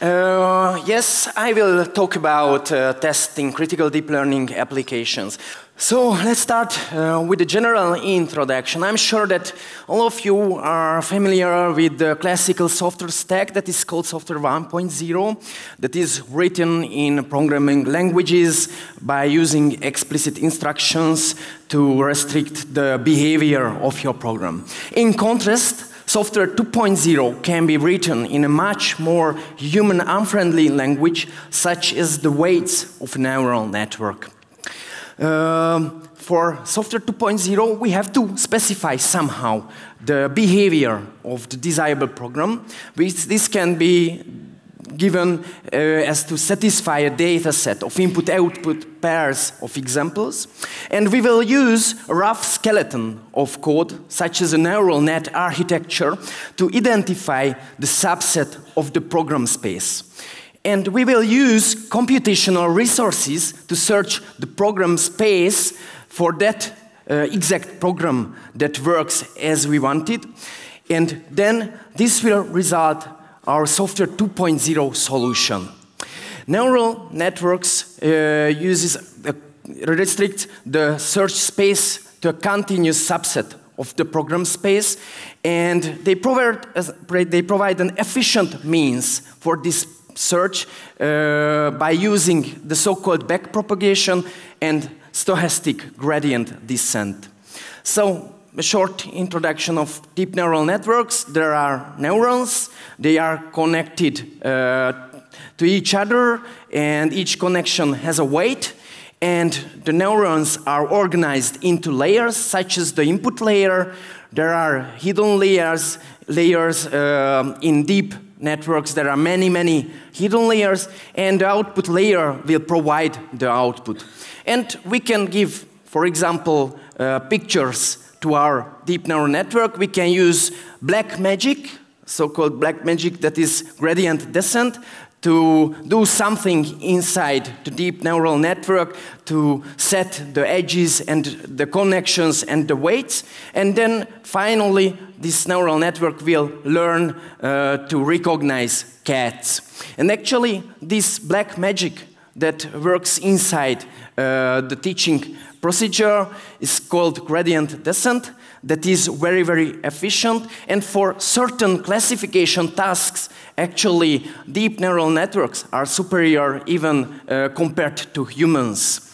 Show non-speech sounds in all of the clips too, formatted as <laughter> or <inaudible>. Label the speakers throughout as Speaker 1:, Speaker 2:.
Speaker 1: Uh, yes, I will talk about uh, testing critical deep learning applications. So let's start uh, with a general introduction. I'm sure that all of you are familiar with the classical software stack that is called Software 1.0, that is written in programming languages by using explicit instructions to restrict the behavior of your program. In contrast, Software 2.0 can be written in a much more human-unfriendly language, such as the weights of a neural network. Um, for software 2.0, we have to specify somehow the behavior of the desirable program. This can be given uh, as to satisfy a data set of input-output pairs of examples. And we will use a rough skeleton of code, such as a neural net architecture, to identify the subset of the program space. And we will use computational resources to search the program space for that uh, exact program that works as we wanted. And then this will result our software 2.0 solution. Neural networks uh, uses uh, restrict the search space to a continuous subset of the program space, and they provide, they provide an efficient means for this search uh, by using the so-called backpropagation and stochastic gradient descent. So a short introduction of deep neural networks. There are neurons. They are connected uh, to each other, and each connection has a weight. And the neurons are organized into layers, such as the input layer. There are hidden layers, layers uh, in deep networks. There are many, many hidden layers, and the output layer will provide the output. And we can give, for example, uh, pictures to our deep neural network. We can use black magic, so-called black magic that is gradient descent, to do something inside the deep neural network to set the edges and the connections and the weights. And then finally, this neural network will learn uh, to recognize cats. And actually, this black magic that works inside uh, the teaching procedure is called gradient descent that is very, very efficient. And for certain classification tasks, actually, deep neural networks are superior even uh, compared to humans.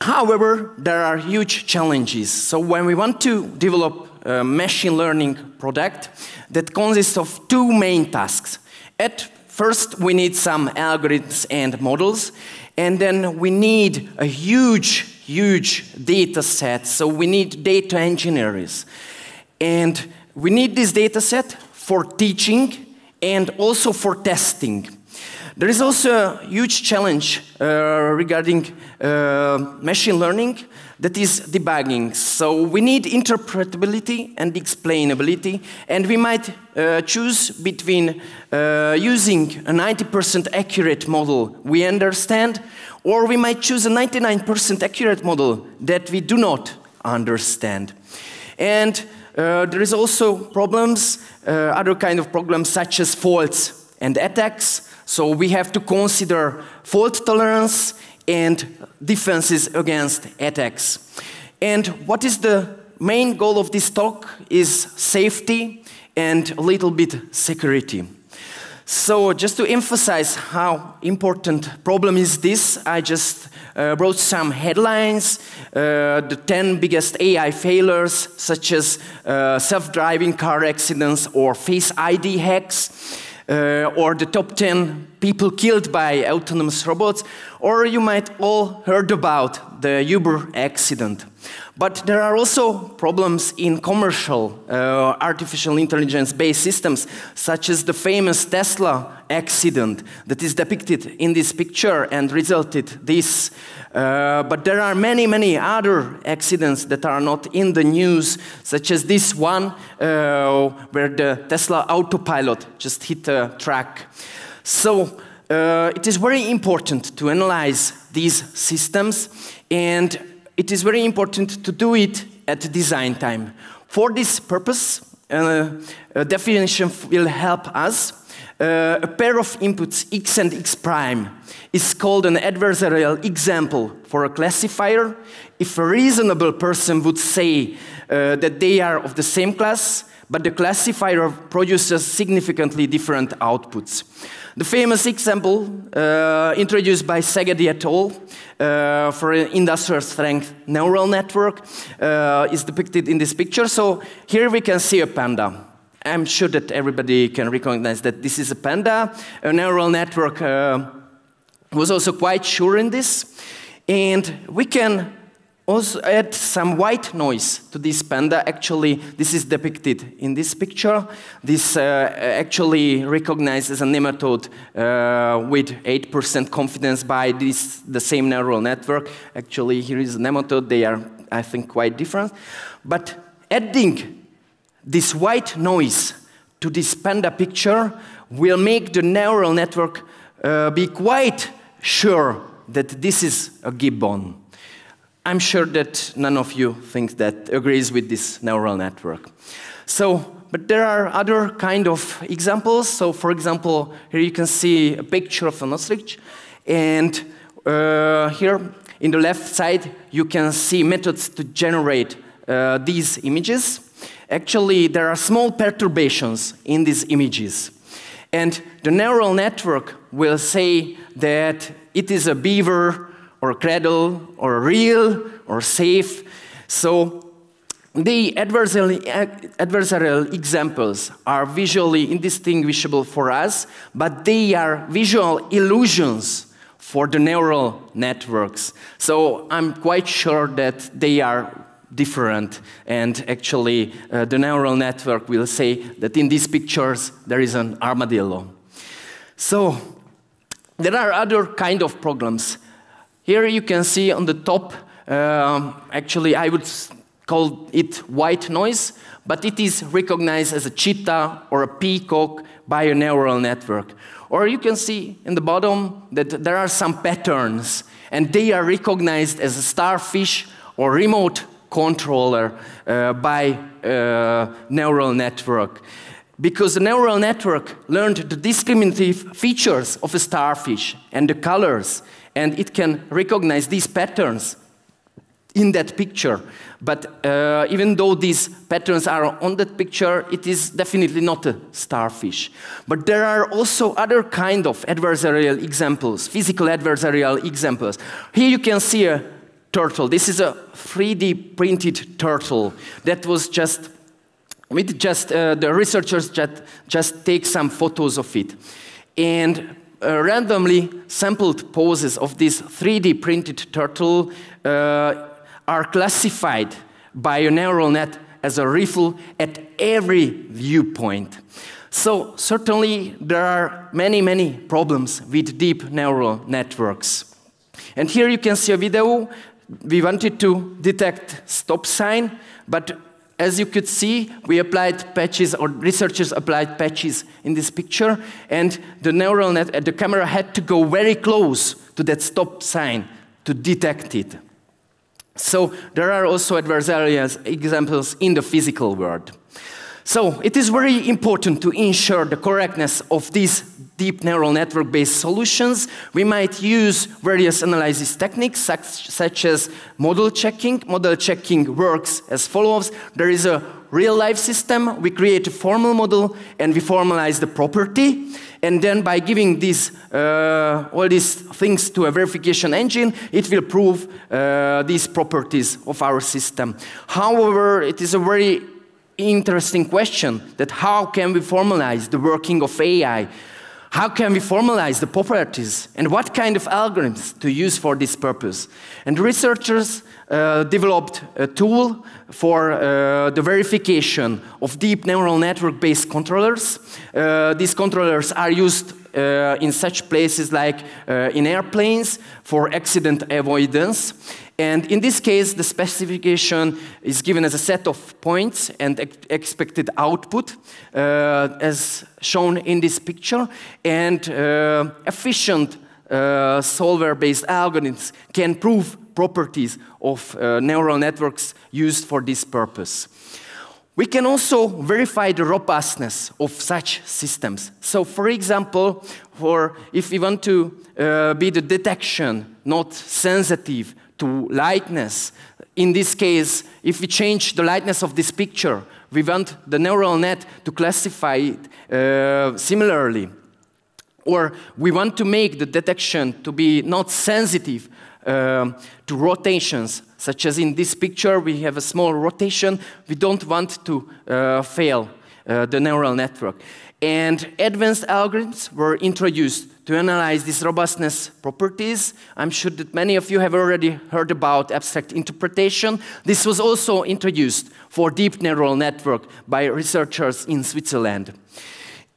Speaker 1: However, there are huge challenges. So when we want to develop a machine learning product that consists of two main tasks. At first, we need some algorithms and models, and then we need a huge, huge data set. So we need data engineers. And we need this data set for teaching and also for testing. There is also a huge challenge uh, regarding uh, machine learning that is debugging. So we need interpretability and explainability, and we might uh, choose between uh, using a 90% accurate model we understand, or we might choose a 99% accurate model that we do not understand. And uh, there is also problems, uh, other kind of problems such as faults and attacks, so we have to consider fault tolerance and defenses against attacks. And what is the main goal of this talk is safety and a little bit security. So just to emphasize how important problem is this, I just uh, wrote some headlines, uh, the 10 biggest AI failures, such as uh, self-driving car accidents or face ID hacks uh, or the top 10 people killed by autonomous robots, or you might all heard about the Uber accident. But there are also problems in commercial uh, artificial intelligence-based systems, such as the famous Tesla accident that is depicted in this picture and resulted this. Uh, but there are many, many other accidents that are not in the news, such as this one, uh, where the Tesla autopilot just hit a truck. So uh, it is very important to analyze these systems and it is very important to do it at design time. For this purpose, uh, a definition will help us. Uh, a pair of inputs x and x prime is called an adversarial example for a classifier if a reasonable person would say uh, that they are of the same class, but the classifier produces significantly different outputs. The famous example uh, introduced by Szegedy et al. Uh, for an industrial strength neural network uh, is depicted in this picture. So here we can see a panda. I'm sure that everybody can recognize that this is a panda. A neural network uh, was also quite sure in this. And we can also add some white noise to this panda. Actually, this is depicted in this picture. This uh, actually recognized as a nematode uh, with 8% confidence by this, the same neural network. Actually, here is a nematode. They are, I think, quite different. But adding this white noise to this panda picture will make the neural network uh, be quite sure that this is a gibbon. I'm sure that none of you think that agrees with this neural network. So, but there are other kind of examples. So, for example, here you can see a picture of an ostrich, and uh, here in the left side you can see methods to generate uh, these images. Actually, there are small perturbations in these images. And the neural network will say that it is a beaver or a cradle or reel or safe. So the adversarial, adversarial, examples are visually indistinguishable for us, but they are visual illusions for the neural networks. So I'm quite sure that they are different, and actually uh, the neural network will say that in these pictures there is an armadillo. So there are other kind of problems. Here you can see on the top, um, actually I would call it white noise, but it is recognized as a cheetah or a peacock by a neural network. Or you can see in the bottom that there are some patterns, and they are recognized as a starfish or remote controller uh, by a neural network. Because the neural network learned the discriminative features of a starfish and the colors and it can recognize these patterns in that picture. But uh, even though these patterns are on that picture, it is definitely not a starfish. But there are also other kind of adversarial examples, physical adversarial examples. Here you can see a turtle. This is a 3D printed turtle that was just, with just uh, the researchers just, just take some photos of it. And uh, randomly sampled poses of this 3D printed turtle uh, are classified by a neural net as a rifle at every viewpoint. So certainly there are many, many problems with deep neural networks. And here you can see a video. We wanted to detect stop sign, but as you could see, we applied patches, or researchers applied patches in this picture, and the neural net, uh, the camera had to go very close to that stop sign to detect it. So there are also adversarial examples in the physical world. So it is very important to ensure the correctness of these deep neural network-based solutions, we might use various analysis techniques such, such, as model checking. Model checking works as follows. There is a real-life system. We create a formal model, and we formalize the property. And then by giving these, uh, all these things to a verification engine, it will prove uh, these properties of our system. However, it is a very interesting question that how can we formalize the working of AI? How can we formalize the properties and what kind of algorithms to use for this purpose? And researchers uh, developed a tool for uh, the verification of deep neural network-based controllers. Uh, these controllers are used uh, in such places like uh, in airplanes for accident avoidance. And in this case, the specification is given as a set of points and ex expected output, uh, as shown in this picture. And uh, efficient uh, solver-based algorithms can prove properties of uh, neural networks used for this purpose. We can also verify the robustness of such systems. So, for example, for if we want to uh, be the detection not sensitive to lightness, in this case, if we change the lightness of this picture, we want the neural net to classify it uh, similarly. Or we want to make the detection to be not sensitive um, to rotations, such as in this picture, we have a small rotation. We don't want to uh, fail uh, the neural network. And advanced algorithms were introduced to analyze these robustness properties. I'm sure that many of you have already heard about abstract interpretation. This was also introduced for deep neural network by researchers in Switzerland.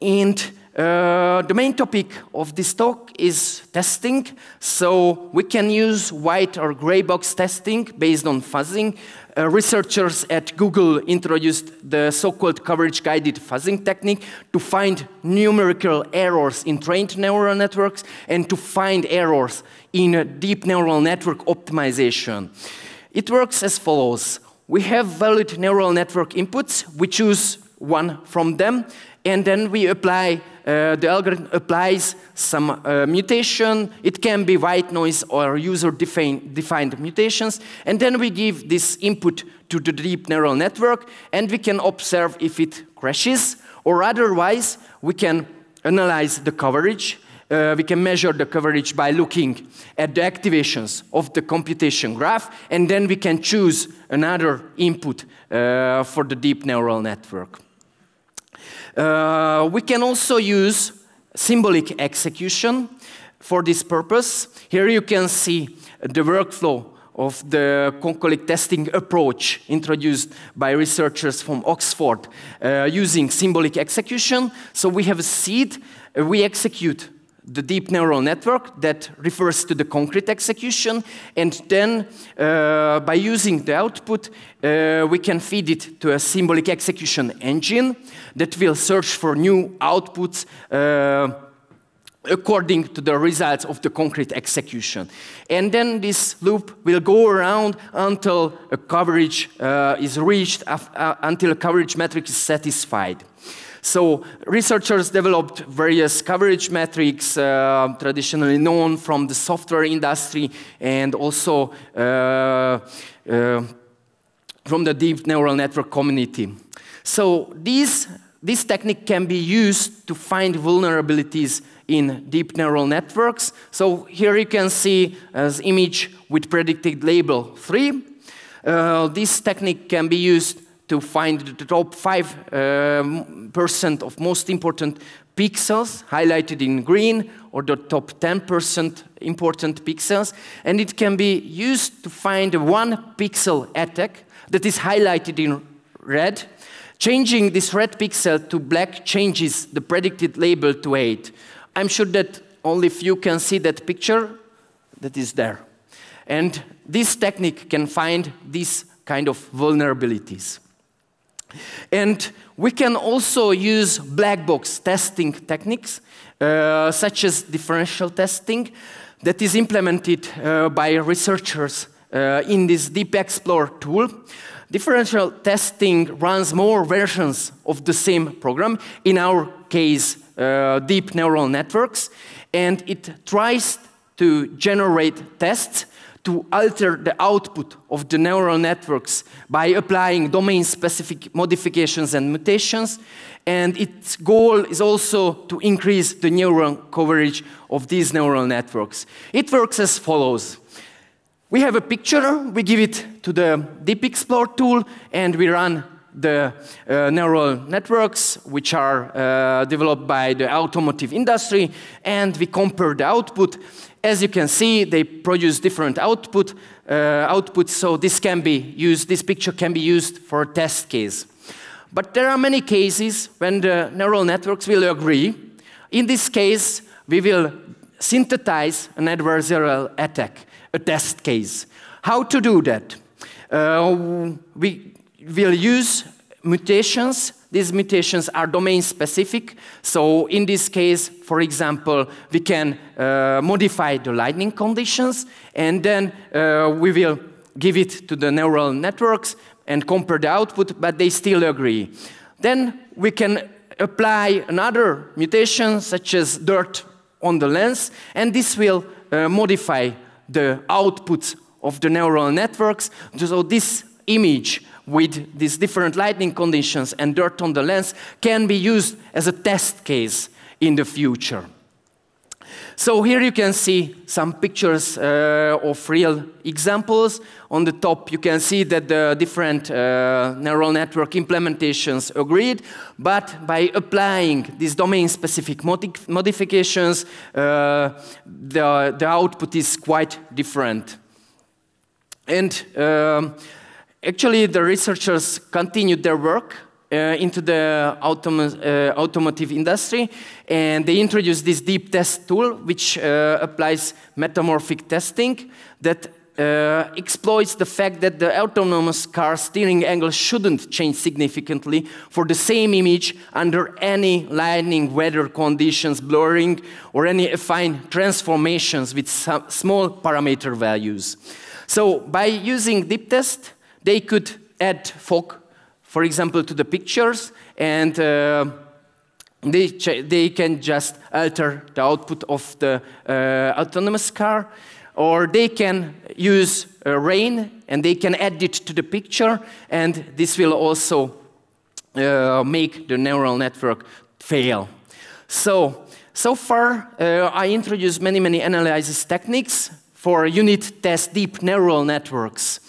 Speaker 1: And uh, the main topic of this talk is testing. So we can use white or gray box testing based on fuzzing. Uh, researchers at Google introduced the so-called coverage-guided fuzzing technique to find numerical errors in trained neural networks and to find errors in deep neural network optimization. It works as follows. We have valid neural network inputs. We choose one from them, and then we apply the algorithm applies some uh, mutation. It can be white noise or user-defined mutations. And then we give this input to the deep neural network, and we can observe if it crashes, or otherwise, we can analyze the coverage. Uh, we can measure the coverage by looking at the activations of the computation graph, and then we can choose another input uh, for the deep neural network. Uh, we can also use symbolic execution for this purpose. Here you can see the workflow of the concolic testing approach introduced by researchers from Oxford uh, using symbolic execution. So we have a seed, uh, we execute the deep neural network that refers to the concrete execution, and then uh, by using the output, uh, we can feed it to a symbolic execution engine that will search for new outputs uh, according to the results of the concrete execution. And then this loop will go around until a coverage uh, is reached, uh, until a coverage metric is satisfied. So researchers developed various coverage metrics uh, traditionally known from the software industry and also uh, uh, from the deep neural network community. So these, this technique can be used to find vulnerabilities in deep neural networks. So here you can see as image with predicted label 3. Uh, this technique can be used to find the top 5% uh, of most important pixels highlighted in green or the top 10% important pixels. And it can be used to find one pixel attack that is highlighted in red. Changing this red pixel to black changes the predicted label to 8. I'm sure that only few can see that picture that is there. And this technique can find these kind of vulnerabilities. And we can also use black box testing techniques, uh, such as differential testing, that is implemented uh, by researchers uh, in this DeepXplore tool. Differential testing runs more versions of the same program, in our case, uh, deep neural networks, and it tries to generate tests to alter the output of the neural networks by applying domain-specific modifications and mutations. And its goal is also to increase the neuron coverage of these neural networks. It works as follows. We have a picture, we give it to the DeepXplore tool, and we run the uh, neural networks, which are uh, developed by the automotive industry, and we compare the output. As you can see, they produce different output, uh, outputs, so this can be used, this picture can be used for a test case. But there are many cases when the neural networks will agree. In this case, we will synthesize an adversarial attack, a test case. How to do that? Uh, we will use mutations these mutations are domain specific. So in this case, for example, we can uh, modify the lightning conditions, and then uh, we will give it to the neural networks, and compare the output, but they still agree. Then we can apply another mutation, such as dirt on the lens, and this will uh, modify the outputs of the neural networks. So this image with these different lighting conditions and dirt on the lens can be used as a test case in the future. So here you can see some pictures uh, of real examples. On the top, you can see that the different uh, neural network implementations agreed, but by applying these domain-specific modi modifications, uh, the, the output is quite different. And um, actually, the researchers continued their work uh, into the uh, automotive industry, and they introduced this DeepTest tool, which uh, applies metamorphic testing that uh, exploits the fact that the autonomous car steering angle shouldn't change significantly for the same image under any lighting, weather conditions, blurring, or any affine transformations with small parameter values. So by using DeepTest, they could add fog for example, to the pictures, and uh, they, they can just alter the output of the uh, autonomous car, or they can use uh, rain and they can add it to the picture, and this will also uh, make the neural network fail. So, so far, uh, I introduced many, many analysis techniques for unit test deep neural networks.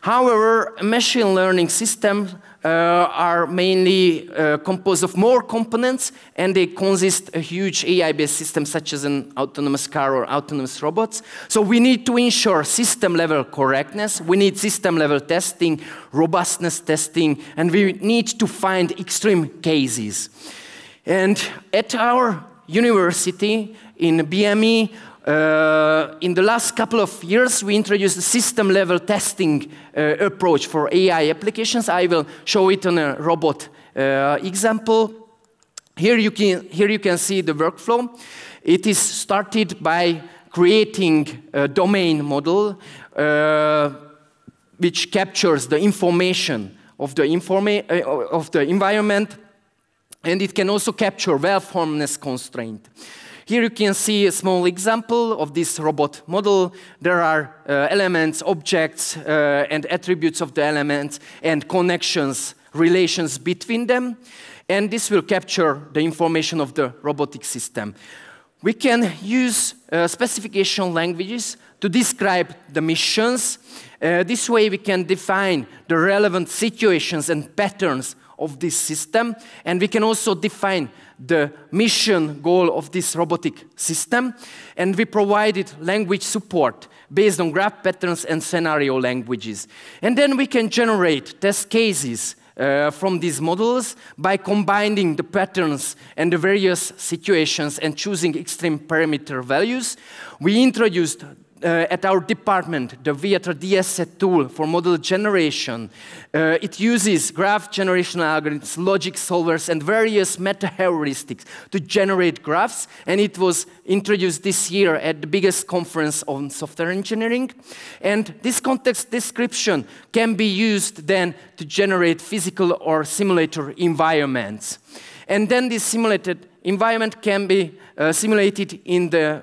Speaker 1: However, machine learning systems uh, are mainly uh, composed of more components and they consist a huge AI-based system such as an autonomous car or autonomous robots. So we need to ensure system level correctness, we need system level testing, robustness testing, and we need to find extreme cases. And at our university in BME, uh, in the last couple of years, we introduced a system-level testing uh, approach for AI applications. I will show it on a robot uh, example. Here you, can, here you can see the workflow. It is started by creating a domain model uh, which captures the information of the, informa uh, of the environment, and it can also capture well-formedness constraint. Here you can see a small example of this robot model. There are uh, elements, objects, uh, and attributes of the elements, and connections, relations between them. And this will capture the information of the robotic system. We can use uh, specification languages to describe the missions. Uh, this way we can define the relevant situations and patterns of this system, and we can also define the mission goal of this robotic system, and we provided language support based on graph patterns and scenario languages. And then we can generate test cases uh, from these models by combining the patterns and the various situations and choosing extreme parameter values. We introduced uh, at our department, the Viatra DSZ tool for model generation. Uh, it uses graph generation algorithms, logic solvers, and various meta-heuristics to generate graphs, and it was introduced this year at the biggest conference on software engineering. And this context description can be used then to generate physical or simulator environments. And then this simulated environment can be uh, simulated in, the,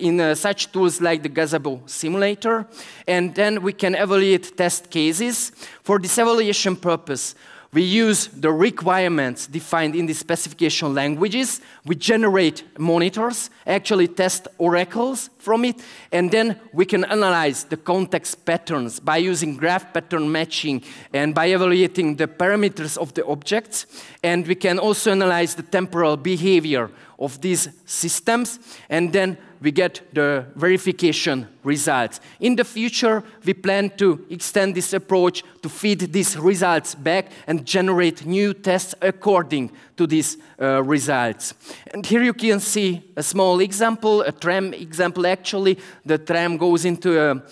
Speaker 1: in uh, such tools like the Gazebo simulator, and then we can evaluate test cases. For this evaluation purpose, we use the requirements defined in the specification languages. We generate monitors, actually test oracles from it, and then we can analyze the context patterns by using graph pattern matching and by evaluating the parameters of the objects. And we can also analyze the temporal behavior of these systems, and then we get the verification results. In the future, we plan to extend this approach to feed these results back and generate new tests according to these uh, results. And here you can see a small example, a tram example actually. The tram goes into a,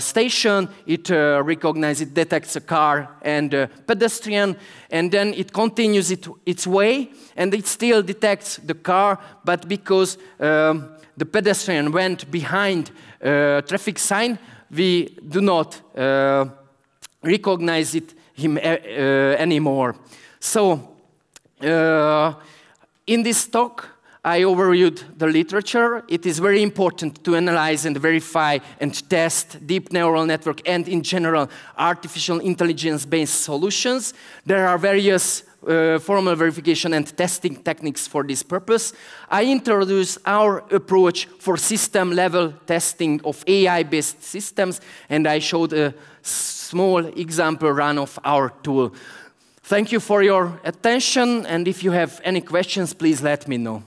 Speaker 1: station, it uh, recognizes, it detects a car and a pedestrian, and then it continues it, its way, and it still detects the car, but because um, the pedestrian went behind a traffic sign, we do not uh, recognize it him uh, uh, anymore. So, in this talk, I overviewed the literature. It is very important to analyze and verify and test deep neural network and, in general, artificial intelligence-based solutions. There are various uh, formal verification and testing techniques for this purpose. I introduced our approach for system-level testing of AI-based systems, and I showed a small example run of our tool. Thank you for your attention, and if you have any questions, please let me know.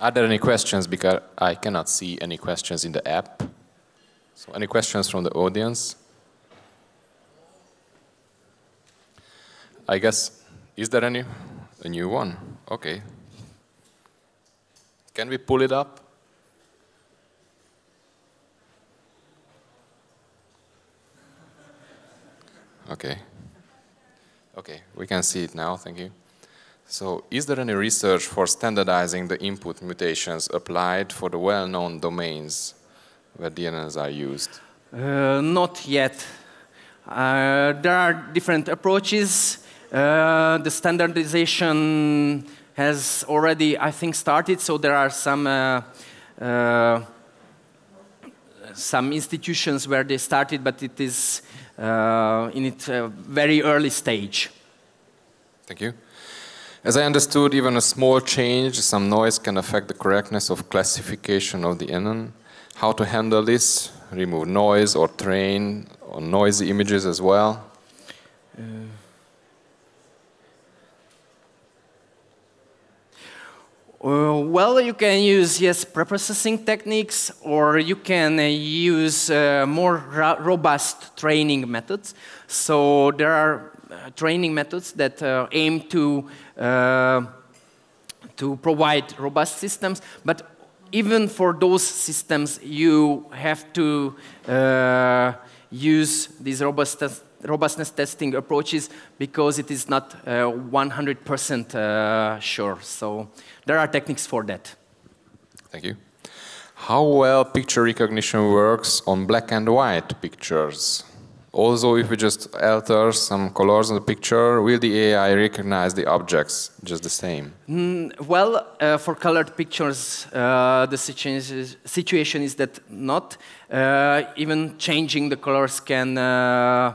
Speaker 2: Are there any questions? Because I cannot see any questions in the app. So any questions from the audience? I guess, is there any? A new one? Okay. Can we pull it up? Okay. Okay, we can see it now, thank you. So is there any research for standardizing the input mutations applied for the well-known domains where DNNs are used?
Speaker 1: Uh, not yet. Uh, there are different approaches. Uh, the standardization has already, I think, started, so there are some uh, uh, some institutions where they started, but it is uh, in its very early stage.
Speaker 2: Thank you. As I understood, even a small change, some noise can affect the correctness of classification of the NN. How to handle this? Remove noise or train on noisy images as well? Uh,
Speaker 1: well, you can use, yes, preprocessing techniques, or you can uh, use uh, more robust training methods. So there are training methods that uh, aim to, uh, to provide robust systems, but even for those systems, you have to use these robust robustness testing approaches because it is not 100% uh, sure. So there are techniques for that.
Speaker 2: Thank you. How well picture recognition works on black and white pictures? Also, if we just alter some colors in the picture, will the AI recognize the objects just the same?
Speaker 1: Mm, well, uh, for colored pictures, uh, the situation is, situation is that not. Uh, even changing the colors can uh,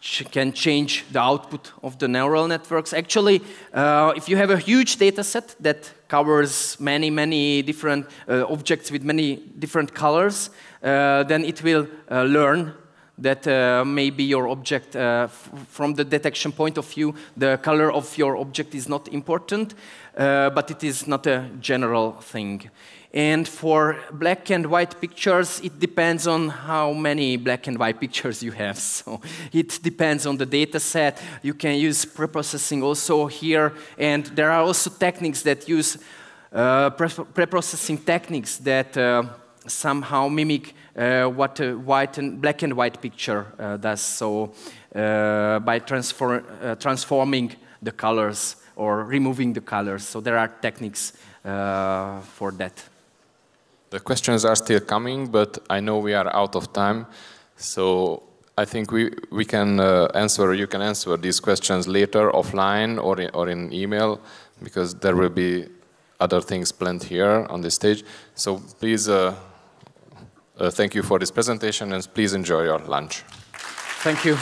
Speaker 1: ch can change the output of the neural networks. Actually, uh, if you have a huge data set that covers many, many different uh, objects with many different colors, then it will learn that uh, maybe your object, uh, from the detection point of view, the color of your object is not important, uh, but it is not a general thing. And for black and white pictures, it depends on how many black and white <laughs> pictures you have. <laughs> So it depends on the data set. You can use preprocessing also here. And there are also techniques that use uh, preprocessing techniques that uh, somehow mimic uh, what a white and black and white picture uh, does. So uh, by transform, transforming the colors or removing the colors. So there are techniques for that.
Speaker 2: The questions are still coming, but I know we are out of time. So I think we, we can uh, answer, you can answer these questions later offline or in, or in email because there will be other things planned here on this stage. So please uh, Uh, thank you for this presentation and please enjoy your lunch.
Speaker 1: Thank you.